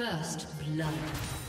First blood.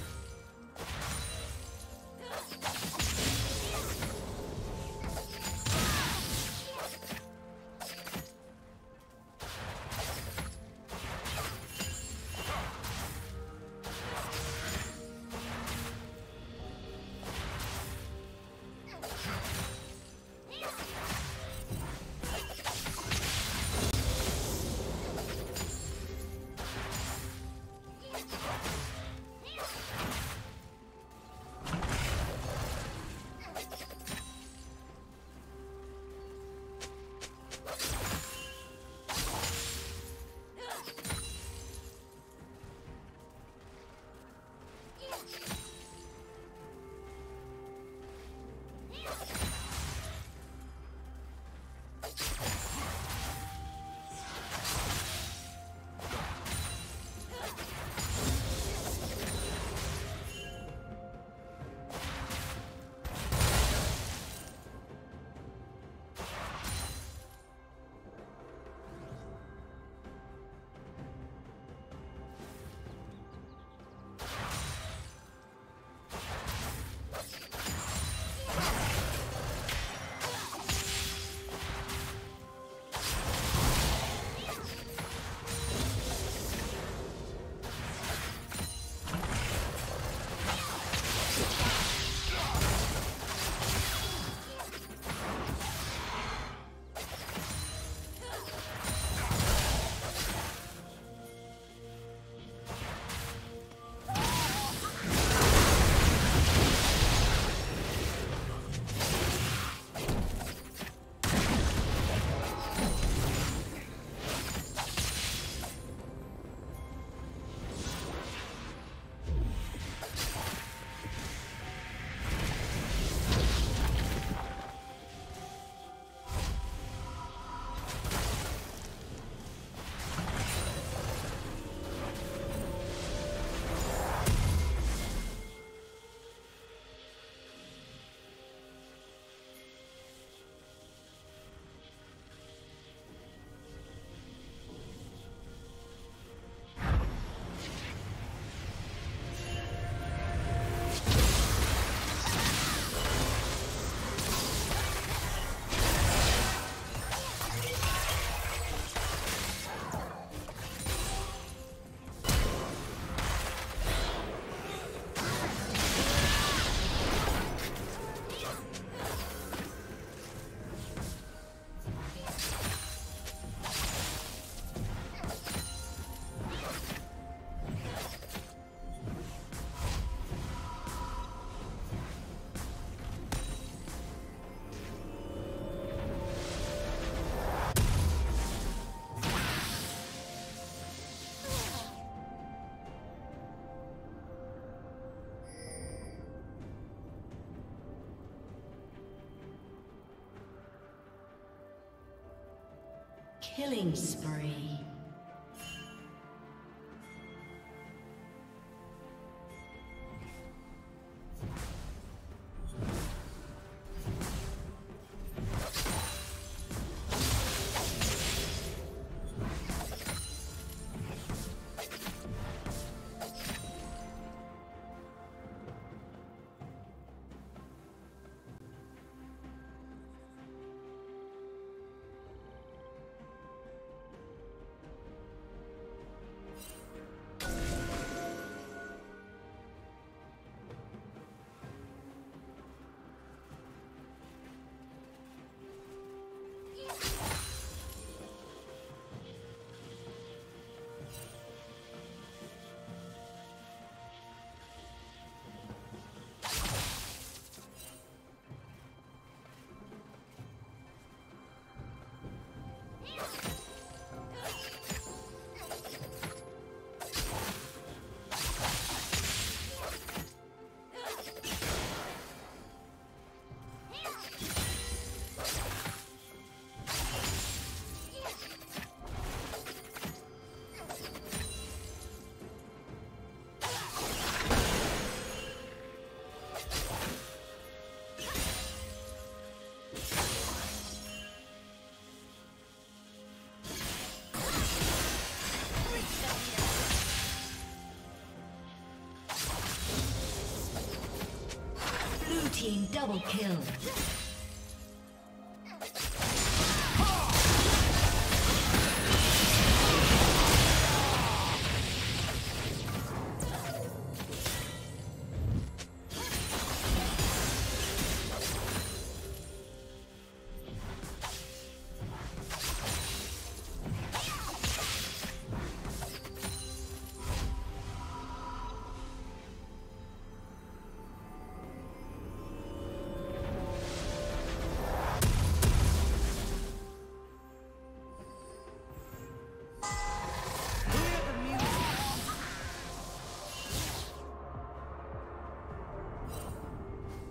Killing spree. Team double kill.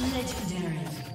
Legendary.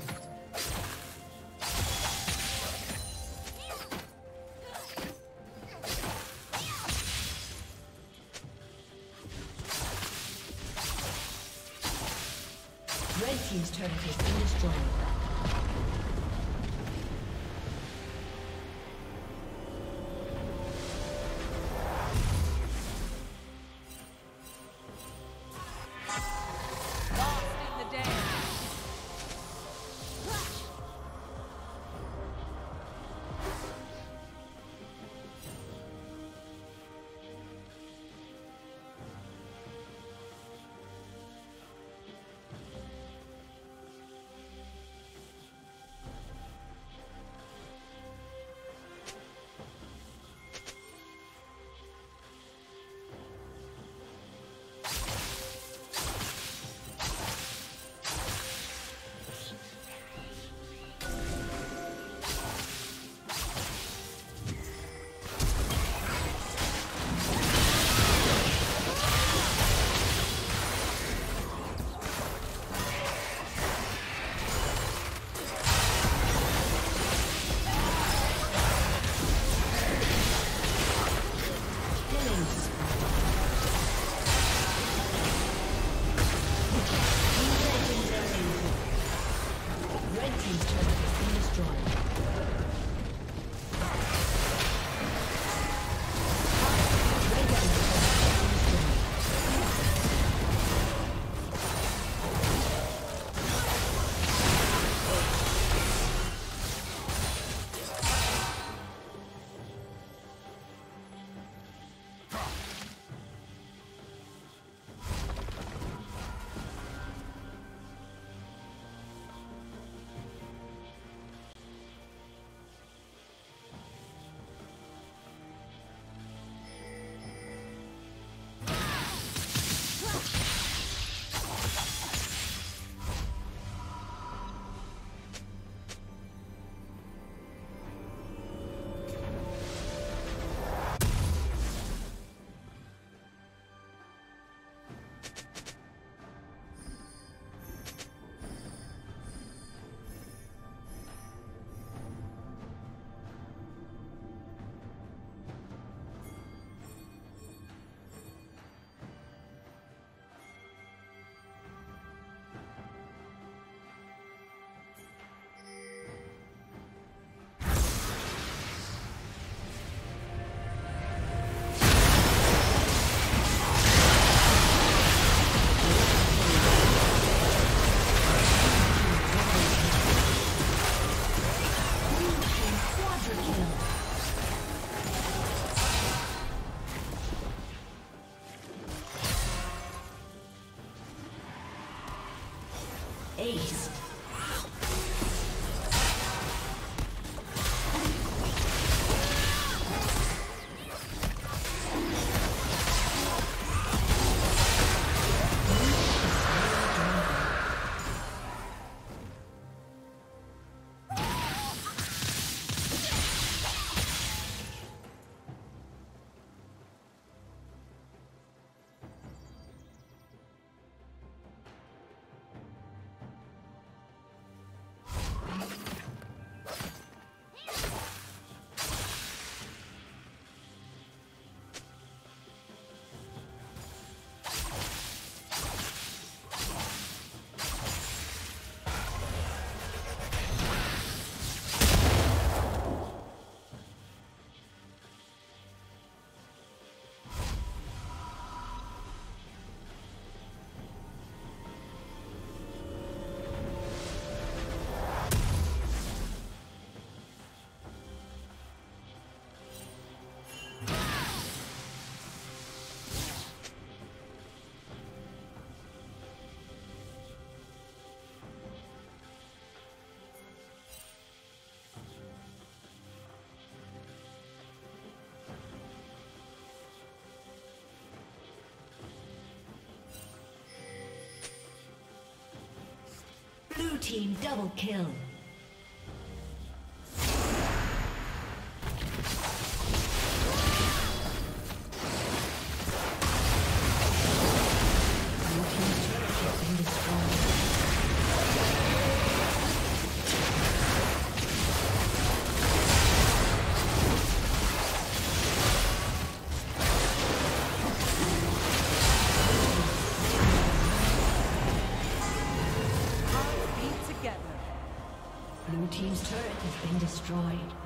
Team double kill. Destroyed.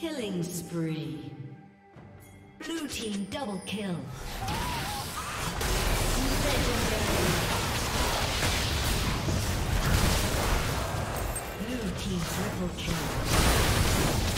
Killing spree. Blue team double kill. Legendary. Blue team triple kill.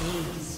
Ace.